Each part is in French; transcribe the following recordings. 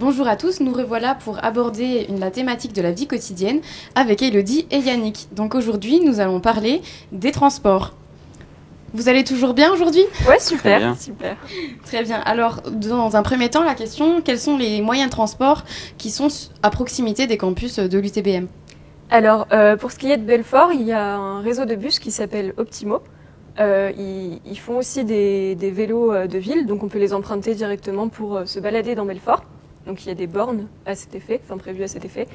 Bonjour à tous, nous revoilà pour aborder une, la thématique de la vie quotidienne avec Elodie et Yannick. Donc aujourd'hui, nous allons parler des transports. Vous allez toujours bien aujourd'hui? Ouais, super, bien. super. Très bien. Alors, dans un premier temps, la question quels sont les moyens de transport qui sont à proximité des campus de l'UTBM Alors, euh, pour ce qui est de Belfort, il y a un réseau de bus qui s'appelle Optimo. Euh, ils, ils font aussi des, des vélos euh, de ville, donc on peut les emprunter directement pour se balader dans Belfort. Donc il y a des bornes à cet effet, enfin prévues à cet effet.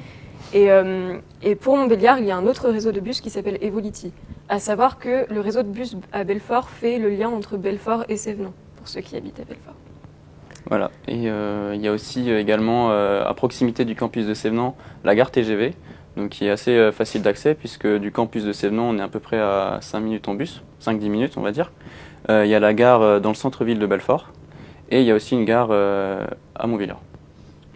Et, euh, et pour Montbéliard, il y a un autre réseau de bus qui s'appelle Evolity. À savoir que le réseau de bus à Belfort fait le lien entre Belfort et Sévenant, pour ceux qui habitent à Belfort. Voilà. Et euh, il y a aussi euh, également à proximité du campus de Sévenant la gare TGV, qui est assez facile d'accès puisque du campus de Sévenant on est à peu près à 5 minutes en bus, 5-10 minutes on va dire. Il y a la gare dans le centre-ville de Belfort et il y a aussi une gare à Montbéliard.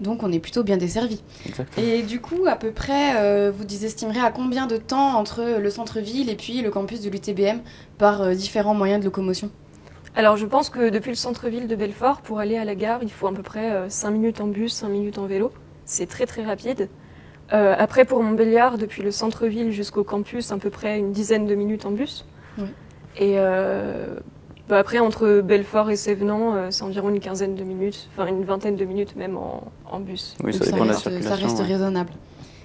Donc on est plutôt bien desservi. Exactement. Et du coup, à peu près, euh, vous estimerez à combien de temps entre le centre-ville et puis le campus de l'UTBM par euh, différents moyens de locomotion? Alors je pense que depuis le centre-ville de Belfort, pour aller à la gare, il faut à peu près 5 minutes en bus, 5 minutes en vélo. C'est très très rapide. Euh, après pour Montbéliard, depuis le centre-ville jusqu'au campus, à peu près une dizaine de minutes en bus. Oui. Et euh, bah, après entre Belfort et Sévenant, euh, c'est environ une quinzaine de minutes, enfin une vingtaine de minutes même en, en bus. Oui, ça Donc dépend de la reste, ça reste ouais. raisonnable.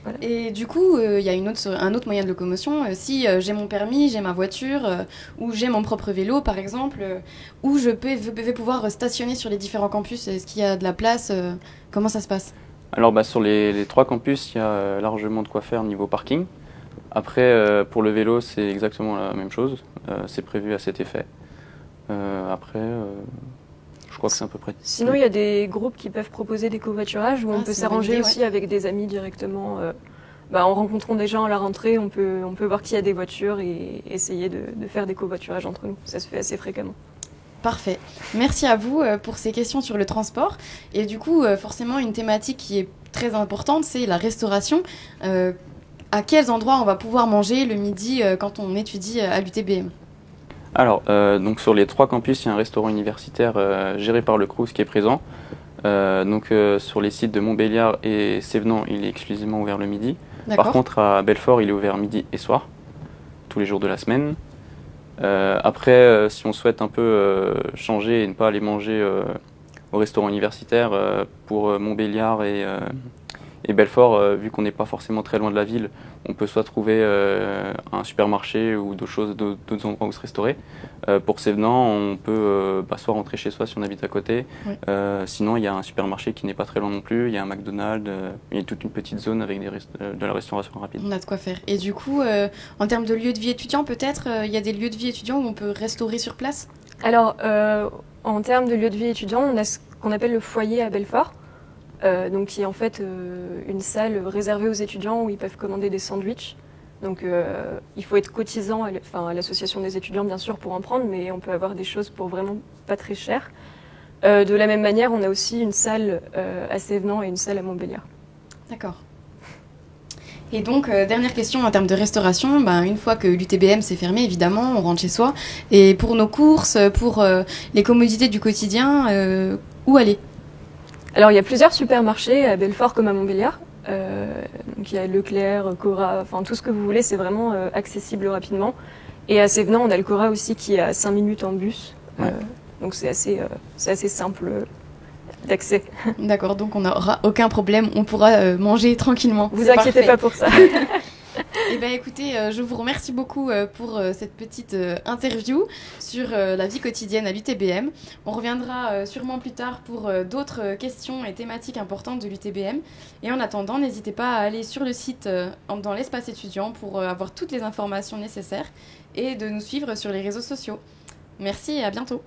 Voilà. Et du coup, euh, il y a une autre, un autre moyen de locomotion. Euh, si euh, j'ai mon permis, j'ai ma voiture, euh, ou j'ai mon propre vélo, par exemple, euh, où je peux, vais pouvoir stationner sur les différents campus, est-ce qu'il y a de la place euh, Comment ça se passe? Alors bah, sur les, les trois campus, il y a euh, largement de quoi faire niveau parking. Après, euh, pour le vélo, c'est exactement la même chose. Euh, c'est prévu à cet effet. Euh, après, euh, je crois que c'est à peu près. Sinon, il y a des groupes qui peuvent proposer des covoiturages où Ah, on peut une bonne s'arranger aussi avec des amis directement. euh, bah, en rencontrant des gens à la rentrée, on peut, on peut voir qui a des voitures et essayer de, de faire des covoiturages entre nous. Ça se fait assez fréquemment. Parfait. Merci à vous pour ces questions sur le transport. Et du coup, forcément, une thématique qui est très importante, c'est la restauration. Euh, à quels endroits on va pouvoir manger le midi quand on étudie à l'UTBM Alors, euh, donc sur les trois campus, il y a un restaurant universitaire euh, géré par le CRUS qui est présent. Euh, donc sur les sites de Montbéliard et Sévenant, il est exclusivement ouvert le midi. Par contre, à Belfort, il est ouvert midi et soir, tous les jours de la semaine. Après, si on souhaite un peu changer et ne pas aller manger au restaurant universitaire pour Montbéliard et, et Belfort, euh, vu qu'on n'est pas forcément très loin de la ville, on peut soit trouver euh, un supermarché ou d'autres choses, d'autres endroits où se restaurer. Euh, pour Sévenant, on peut euh, bah, soit rentrer chez soi si on habite à côté. Oui. Euh, sinon, il y a un supermarché qui n'est pas très loin non plus. Il y a un McDonald's. il y a toute une petite zone avec des rest- de la restauration rapide. On a de quoi faire. Et du coup, euh, en termes de lieux de vie étudiants, peut-être, euh, il y a des lieux de vie étudiants où on peut restaurer sur place? Alors, euh, en termes de lieu de vie étudiant, on a ce qu'on appelle le foyer à Belfort. Euh, donc, qui est en fait euh, une salle réservée aux étudiants où ils peuvent commander des sandwichs. Donc, euh, il faut être cotisant à l'association des étudiants, bien sûr, pour en prendre, mais on peut avoir des choses pour vraiment pas très cher. De la même manière, on a aussi une salle à Sévenant et une salle à Montbéliard. D'accord. Et donc, dernière question en termes de restauration, ben, une fois que l'UTBM s'est fermé, évidemment, on rentre chez soi. Et pour nos courses, pour les commodités du quotidien, où aller? Alors, il y a plusieurs supermarchés à Belfort comme à Montbéliard. Euh, donc, il y a Leclerc, Cora, enfin tout ce que vous voulez, c'est vraiment euh, accessible rapidement. Et à Sévenant, on a le Cora aussi qui est à 5 minutes en bus. Ouais. Euh, donc, c'est assez, euh, c'est assez simple d'accès. D'accord, donc on n'aura aucun problème, on pourra manger tranquillement. Vous inquiétez parfait. pas pour ça. Eh bien écoutez, euh, je vous remercie beaucoup euh, pour euh, cette petite interview sur la vie quotidienne à l'UTBM. On reviendra sûrement plus tard pour d'autres questions et thématiques importantes de l'UTBM. Et en attendant, n'hésitez pas à aller sur le site dans l'espace étudiant pour avoir toutes les informations nécessaires et de nous suivre sur les réseaux sociaux. Merci et à bientôt.